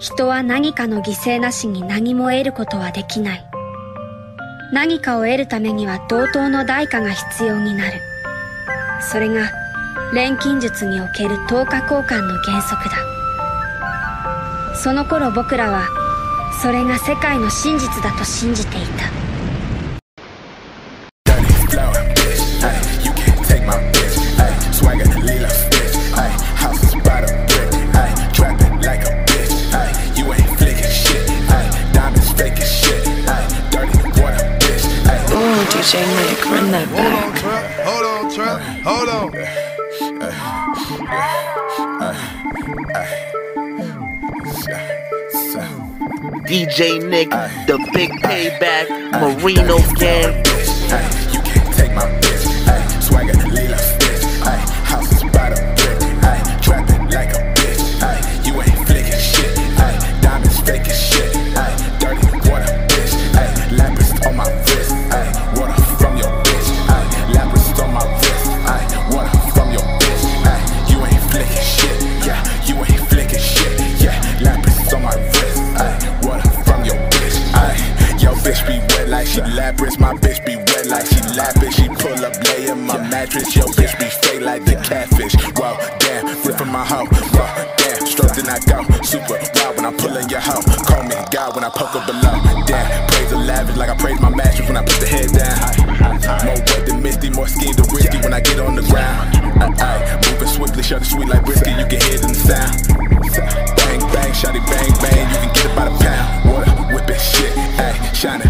人は何かの犠牲なしに何も得ることはできない。何かを得るためには同等の代価が必要になる。それが錬金術における等価交換の原則だ。その頃僕らはそれが世界の真実だと信じていた。DJ Nick, run that back. Hold on, Trap. Hold on. DJ Nick, the big payback, Marino gang. She lapis. My bitch be wet like shiny Lapras. She pull up, lay in my mattress. Yo, bitch be fake like the catfish. Whoa, damn, ripping my hoe. Whoa, damn, stroke then I go. Super wild when I pull in your hoe. Call me God when I poke up below. Damn, praise the lavish like I praise my mattress when I put the head down. More wet than misty, more ski than risky when I get on the ground. Aye, moving swiftly, shut sweet like whiskey. You can hear the sound. Bang, bang, shotty, bang, bang. You can get it by the pound. Water, whipping shit, ayy, shining